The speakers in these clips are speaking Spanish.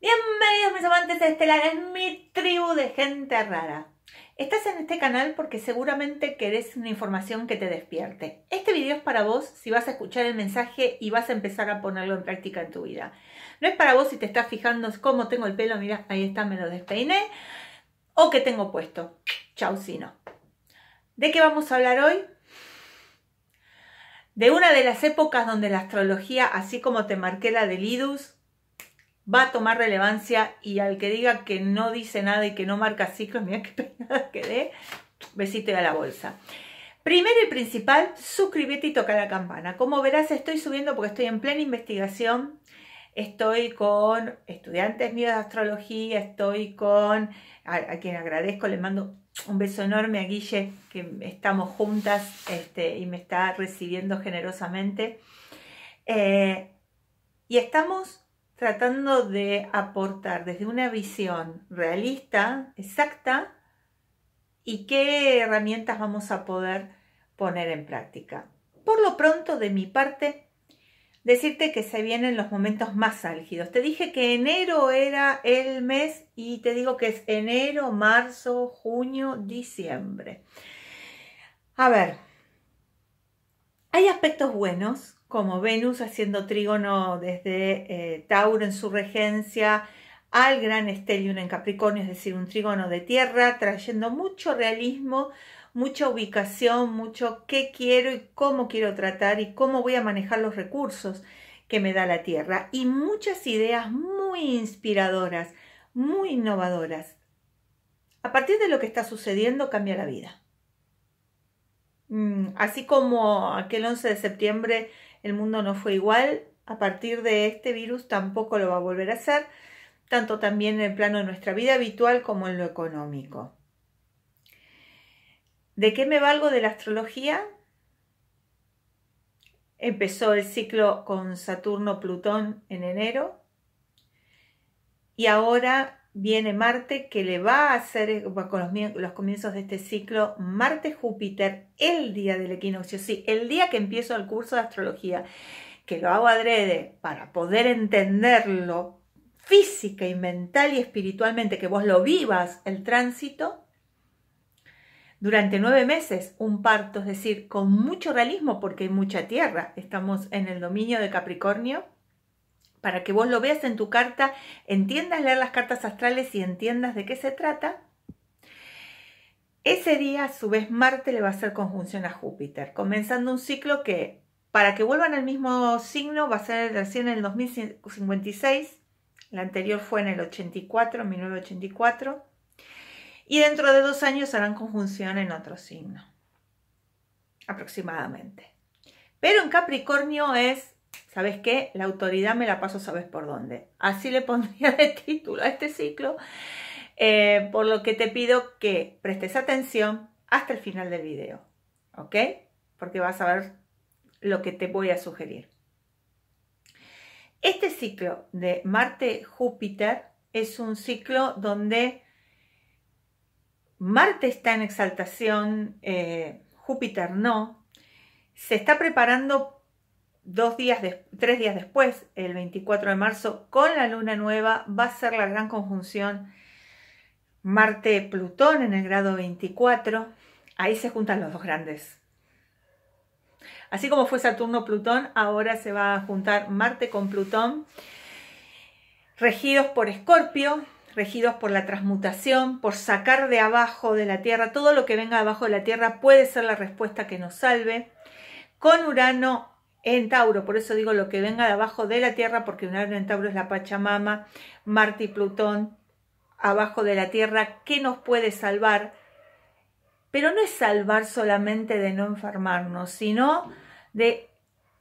Bienvenidos mis amantes estelares, mi tribu de gente rara. Estás en este canal porque seguramente querés una información que te despierte. Este video es para vos si vas a escuchar el mensaje y vas a empezar a ponerlo en práctica en tu vida. No es para vos si te estás fijando cómo tengo el pelo, mira, ahí está, me lo despeiné, o que tengo puesto. Chau, si no. ¿De qué vamos a hablar hoy? De una de las épocas donde la astrología, así como te marqué la de Lidus, va a tomar relevancia y al que diga que no dice nada y que no marca ciclos, mira qué peinada quedé, besito y a la bolsa. Primero y principal, suscríbete y toca la campana. Como verás, estoy subiendo porque estoy en plena investigación. Estoy con estudiantes míos de astrología, estoy con, a, quien agradezco, le mando un beso enorme a Guille, que estamos juntas este, y me está recibiendo generosamente. Eh, y estamos tratando de aportar desde una visión realista, exacta, y qué herramientas vamos a poder poner en práctica. Por lo pronto, de mi parte, decirte que se vienen los momentos más álgidos. Te dije que enero era el mes y te digo que es enero, marzo, junio, diciembre. A ver, hay aspectos buenos como Venus haciendo trígono desde eh, Tauro en su regencia al gran Estelion en Capricornio, es decir, un trígono de tierra, trayendo mucho realismo, mucha ubicación, mucho qué quiero y cómo quiero tratar y cómo voy a manejar los recursos que me da la tierra y muchas ideas muy inspiradoras, muy innovadoras. A partir de lo que está sucediendo cambia la vida. Mm, así como aquel 11 de septiembre el mundo no fue igual, a partir de este virus tampoco lo va a volver a ser, tanto también en el plano de nuestra vida habitual como en lo económico. ¿De qué me valgo de la astrología? Empezó el ciclo con Saturno-Plutón en enero y ahora viene Marte que le va a hacer con los, los comienzos de este ciclo Marte-Júpiter el día del equinoccio, sí, el día que empiezo el curso de astrología, que lo hago adrede para poder entenderlo física y mental y espiritualmente, que vos lo vivas el tránsito, durante nueve meses un parto, es decir, con mucho realismo porque hay mucha tierra, estamos en el dominio de Capricornio, para que vos lo veas en tu carta, entiendas leer las cartas astrales y entiendas de qué se trata. Ese día, a su vez, Marte le va a hacer conjunción a Júpiter, comenzando un ciclo que, para que vuelvan al mismo signo, va a ser recién en el 2056, la anterior fue en el 84, 1984, y dentro de dos años harán conjunción en otro signo, aproximadamente. Pero en Capricornio es ¿sabes qué? La autoridad me la paso, ¿sabes por dónde? Así le pondría de título a este ciclo, eh, por lo que te pido que prestes atención hasta el final del video, ¿ok? Porque vas a ver lo que te voy a sugerir. Este ciclo de Marte-Júpiter es un ciclo donde Marte está en exaltación, eh, Júpiter no, se está preparando dos días, tres días después, el 24 de marzo, con la luna nueva, va a ser la gran conjunción Marte-Plutón en el grado 24. Ahí se juntan los dos grandes. Así como fue Saturno-Plutón, ahora se va a juntar Marte con Plutón, regidos por Escorpio, regidos por la transmutación, por sacar de abajo de la Tierra, todo lo que venga abajo de la Tierra puede ser la respuesta que nos salve, con Urano en Tauro, por eso digo lo que venga de abajo de la Tierra, porque Urano en Tauro es la Pachamama, Marte y Plutón abajo de la Tierra, ¿qué nos puede salvar? Pero no es salvar solamente de no enfermarnos, sino de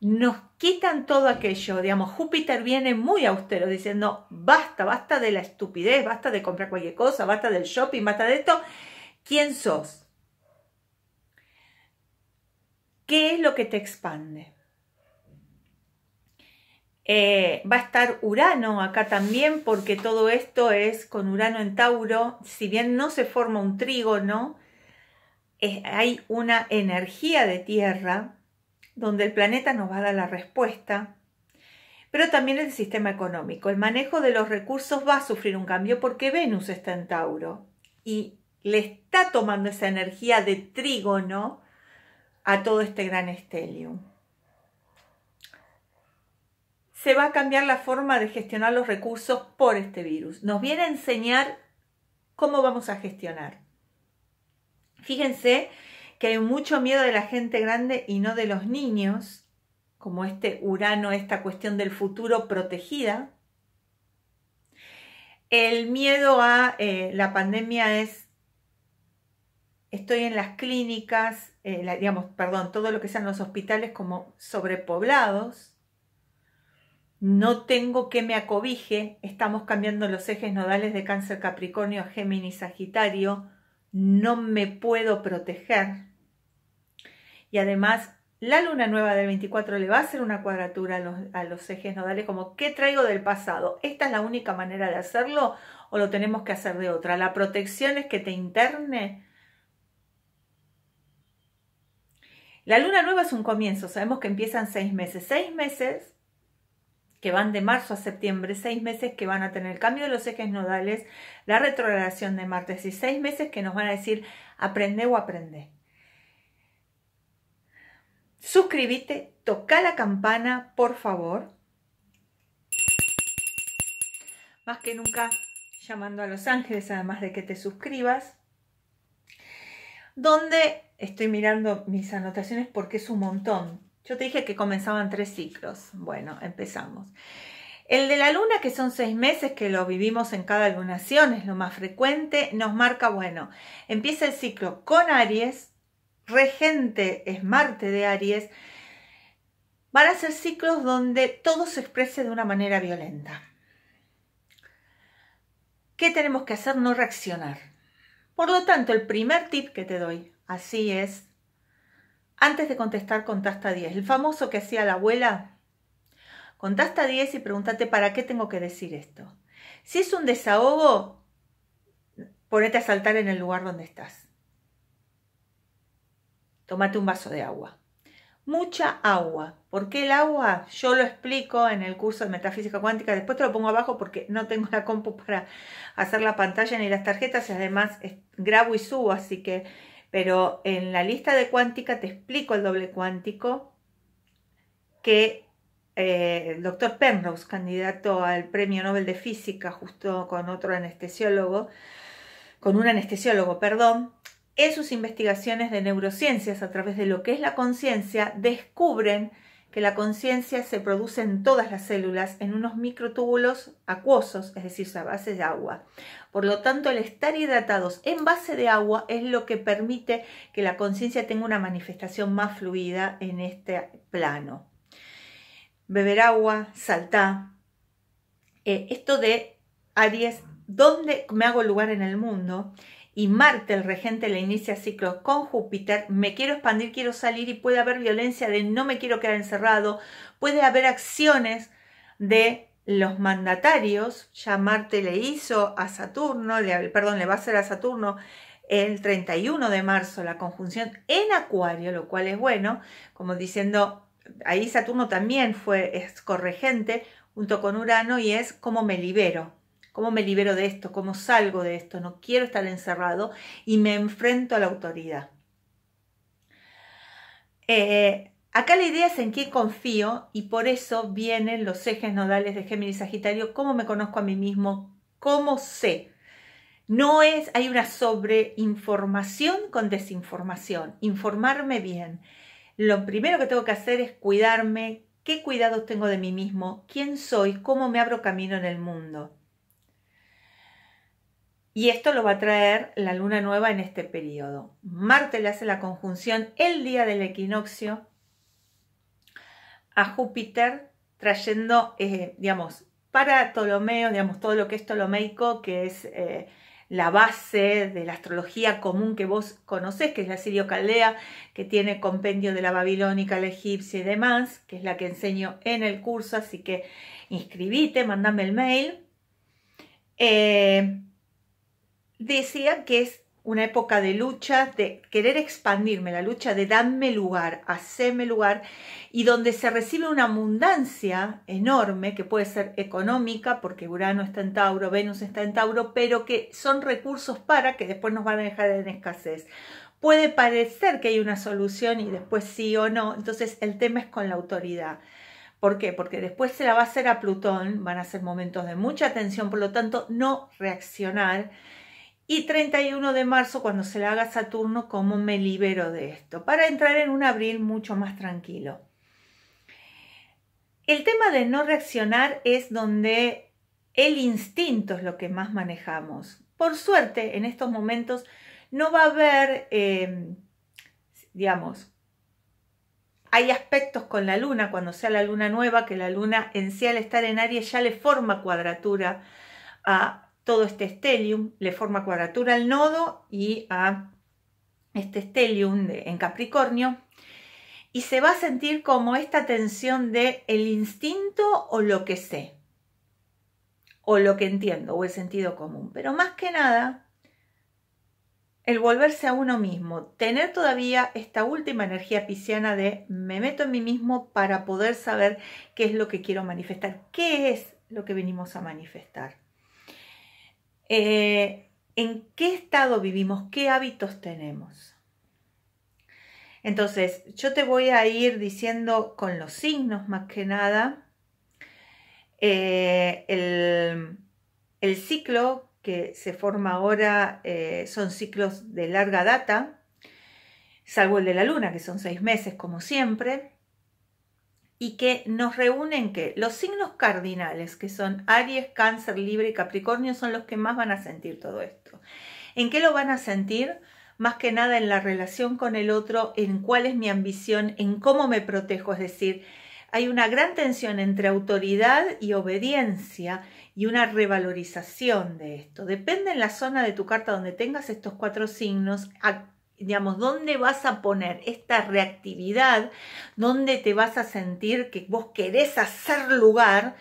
nos quitan todo aquello, digamos, Júpiter viene muy austero diciendo, basta, basta de la estupidez, basta de comprar cualquier cosa, basta del shopping, basta de esto, ¿quién sos? ¿Qué es lo que te expande? Eh, va a estar Urano acá también porque todo esto es con Urano en Tauro. Si bien no se forma un trígono, hay una energía de tierra donde el planeta nos va a dar la respuesta. pero también el sistema económico. El manejo de los recursos va a sufrir un cambio porque Venus está en Tauro y le está tomando esa energía de trígono a todo este gran estelium. Se va a cambiar la forma de gestionar los recursos por este virus. Nos viene a enseñar cómo vamos a gestionar. Fíjense que hay mucho miedo de la gente grande y no de los niños, como este Urano, esta cuestión del futuro protegida. El miedo a eh, la pandemia es, estoy en las clínicas, eh, digamos, perdón, todo lo que sean los hospitales como sobrepoblados. No tengo que me acobije, estamos cambiando los ejes nodales de cáncer Capricornio, Géminis, Sagitario, no me puedo proteger. Y además, la luna nueva del 24 le va a hacer una cuadratura a los, a los, ejes nodales como ¿qué traigo del pasado? ¿Esta es la única manera de hacerlo o lo tenemos que hacer de otra? La protección es que te interne. La luna nueva es un comienzo, sabemos que empiezan seis meses. Seis meses que van de marzo a septiembre, seis meses que van a tener el cambio de los ejes nodales, la retrogradación de Marte y seis meses que nos van a decir aprende o aprende. Suscríbete, toca la campana, por favor. Más que nunca llamando a los ángeles, además de que te suscribas. Donde estoy mirando mis anotaciones porque es un montón. Yo te dije que comenzaban tres ciclos. Bueno, empezamos. El de la luna, que son seis meses, que lo vivimos en cada lunación, es lo más frecuente, nos marca, bueno, empieza el ciclo con Aries, regente es Marte de Aries, van a ser ciclos donde todo se exprese de una manera violenta. ¿Qué tenemos que hacer? No reaccionar. Por lo tanto, el primer tip que te doy, así es, antes de contestar, contasta 10. El famoso que hacía la abuela, contasta 10 y pregúntate para qué tengo que decir esto. Si es un desahogo, ponete a saltar en el lugar donde estás. Tómate un vaso de agua. Mucha agua. ¿Por qué el agua? Yo lo explico en el curso de metafísica cuántica. Después te lo pongo abajo porque no tengo la compu para hacer la pantalla ni las tarjetas y además grabo y subo, así que pero en la lista de cuántica te explico el doble cuántico que eh, el doctor Penrose, candidato al premio Nobel de Física, justo con otro anestesiólogo, con un anestesiólogo, perdón, en sus investigaciones de neurociencias a través de lo que es la conciencia, descubren que la conciencia se produce en todas las células en unos microtúbulos acuosos, es decir, a base de agua. Por lo tanto, el estar hidratados en base de agua es lo que permite que la conciencia tenga una manifestación más fluida en este plano. Beber agua, saltar. Eh, esto de Aries, ¿dónde me hago lugar en el mundo? Y Marte, el regente, le inicia ciclos con Júpiter, me quiero expandir, quiero salir y puede haber violencia de no me quiero quedar encerrado, puede haber acciones de los mandatarios, ya Marte le hizo a Saturno, perdón, le va a hacer a Saturno el 31 de marzo la conjunción en Acuario, lo cual es bueno, como diciendo, ahí Saturno también fue, es corregente junto con Urano y es como me libero, ¿Cómo me libero de esto? ¿Cómo salgo de esto? No quiero estar encerrado y me enfrento a la autoridad. Eh, acá la idea es en qué confío y por eso vienen los ejes nodales de Géminis Sagitario, cómo me conozco a mí mismo, cómo sé. No es, hay una sobreinformación con desinformación, informarme bien. Lo primero que tengo que hacer es cuidarme, qué cuidados tengo de mí mismo, quién soy, cómo me abro camino en el mundo. Y esto lo va a traer la luna nueva en este periodo. Marte le hace la conjunción el día del equinoccio a Júpiter, trayendo, eh, digamos, para Ptolomeo, digamos, todo lo que es ptolomeico, que es eh, la base de la astrología común que vos conocés, que es la sirio-caldea, que tiene compendio de la babilónica, la egipcia y demás, que es la que enseño en el curso, así que inscribite, mandame el mail. Eh, decía que es una época de lucha, de querer expandirme, la lucha de darme lugar, hacerme lugar, y donde se recibe una abundancia enorme, que puede ser económica, porque Urano está en Tauro, Venus está en Tauro, pero que son recursos para que después nos van a dejar en escasez. Puede parecer que hay una solución y después sí o no, entonces el tema es con la autoridad. ¿Por qué? Porque después se la va a hacer a Plutón, van a ser momentos de mucha tensión, por lo tanto, no reaccionar. Y 31 de marzo, cuando se le haga Saturno, ¿cómo me libero de esto? Para entrar en un abril mucho más tranquilo. El tema de no reaccionar es donde el instinto es lo que más manejamos. Por suerte, en estos momentos no va a haber, eh, digamos, hay aspectos con la luna, cuando sea la luna nueva, que la luna en sí al estar en Aries ya le forma cuadratura a todo este estelium, le forma cuadratura al nodo y a este estelium en Capricornio, y se va a sentir como esta tensión de el instinto o lo que sé, o lo que entiendo, o el sentido común. Pero más que nada, el volverse a uno mismo, tener todavía esta última energía pisciana de me meto en mí mismo para poder saber qué es lo que quiero manifestar, qué es lo que venimos a manifestar, eh, en qué estado vivimos, qué hábitos tenemos. Entonces, yo te voy a ir diciendo con los signos más que nada eh, el, ciclo que se forma ahora eh, son ciclos de larga data, salvo el de la luna, que son seis meses como siempre, y que nos reúnen que los signos cardinales, que son Aries, Cáncer, Libre y Capricornio, son los que más van a sentir todo esto. ¿En qué lo van a sentir? Más que nada en la relación con el otro, en cuál es mi ambición, en cómo me protejo, es decir, hay una gran tensión entre autoridad y obediencia y una revalorización de esto. Depende en la zona de tu carta donde tengas estos cuatro signos, digamos, dónde vas a poner esta reactividad, dónde te vas a sentir que vos querés hacer lugar,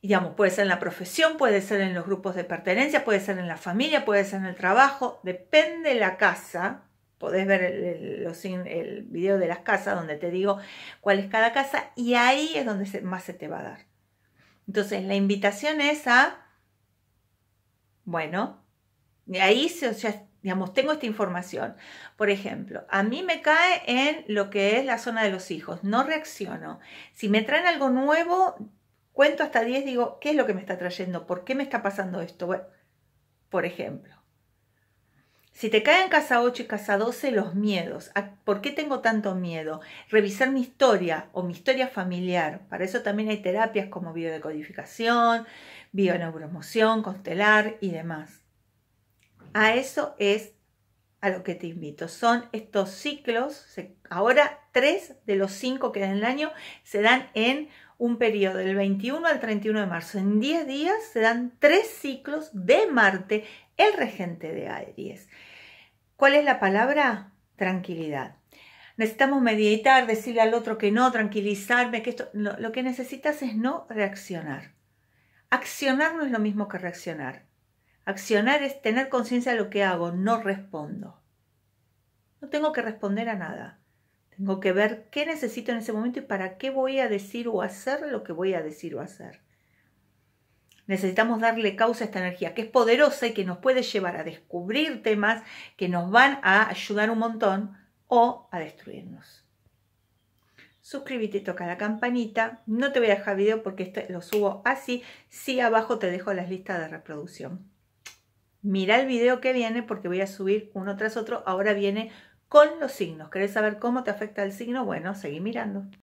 digamos, puede ser en la profesión, puede ser en los grupos de pertenencia, puede ser en la familia, puede ser en el trabajo, depende de la casa, podés ver el, el, video de las casas donde te digo cuál es cada casa y ahí es donde más se te va a dar. Entonces, la invitación es a, bueno, ahí, o sea, digamos, tengo esta información. Por ejemplo, a mí me cae en lo que es la zona de los hijos, no reacciono. Si me traen algo nuevo, cuento hasta 10, digo, ¿qué es lo que me está trayendo? ¿Por qué me está pasando esto? Por ejemplo, si te cae en casa 8 y casa 12, los miedos. ¿Por qué tengo tanto miedo? Revisar mi historia o mi historia familiar. Para eso también hay terapias como biodecodificación, bioneuromoción, constelar y demás. A eso es a lo que te invito. Son estos ciclos, ahora tres de los cinco que dan el año se dan en un periodo del 21 al 31 de marzo. En 10 días se dan tres ciclos de Marte, el regente de Aries. ¿Cuál es la palabra? Tranquilidad. Necesitamos meditar, decirle al otro que no, tranquilizarme, que esto, lo que necesitas es no reaccionar. Accionar no es lo mismo que reaccionar. Accionar es tener conciencia de lo que hago, no respondo. No tengo que responder a nada. Tengo que ver qué necesito en ese momento y para qué voy a decir o hacer lo que voy a decir o hacer. Necesitamos darle causa a esta energía que es poderosa y que nos puede llevar a descubrir temas que nos van a ayudar un montón o a destruirnos. Suscríbete y toca la campanita. No te voy a dejar video porque lo subo así. Sí, abajo te dejo las listas de reproducción. Mira el video que viene porque voy a subir uno tras otro. Ahora viene con los signos. ¿Querés saber cómo te afecta el signo? Bueno, seguí mirando.